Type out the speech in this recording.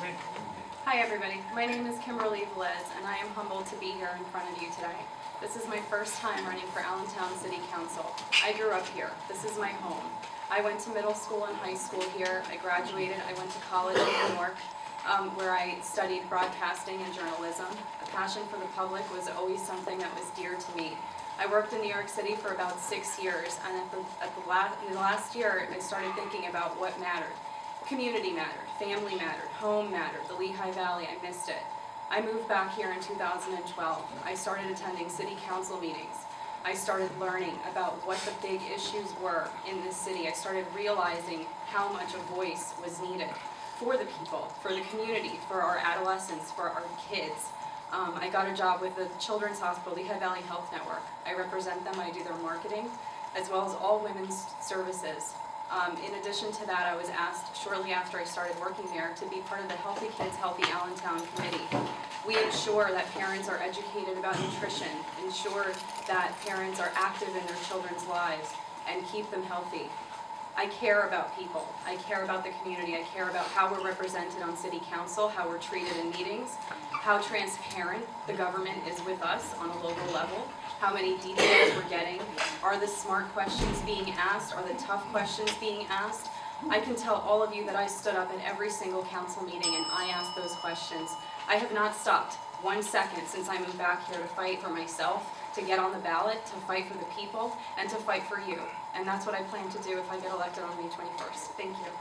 Name. Hi, everybody. My name is Kimberly Velez, and I am humbled to be here in front of you today. This is my first time running for Allentown City Council. I grew up here. This is my home. I went to middle school and high school here. I graduated. I went to college in New York, um, where I studied broadcasting and journalism. A passion for the public was always something that was dear to me. I worked in New York City for about six years, and at the, at the last, in the last year, I started thinking about what mattered. Community mattered, family mattered, home mattered, the Lehigh Valley, I missed it. I moved back here in 2012. I started attending city council meetings. I started learning about what the big issues were in this city. I started realizing how much a voice was needed for the people, for the community, for our adolescents, for our kids. Um, I got a job with the Children's Hospital, Lehigh Valley Health Network. I represent them, I do their marketing, as well as all women's services. Um, in addition to that, I was asked shortly after I started working there to be part of the Healthy Kids, Healthy Allentown Committee. We ensure that parents are educated about nutrition, ensure that parents are active in their children's lives, and keep them healthy. I care about people. I care about the community. I care about how we're represented on city council, how we're treated in meetings, how transparent the government is with us on a local level, how many details we're getting, are the smart questions being asked, are the tough questions being asked? I can tell all of you that I stood up in every single council meeting and I asked those questions. I have not stopped one second since I moved back here to fight for myself, to get on the ballot, to fight for the people, and to fight for you. And that's what I plan to do if I get elected on May 21st. Thank you.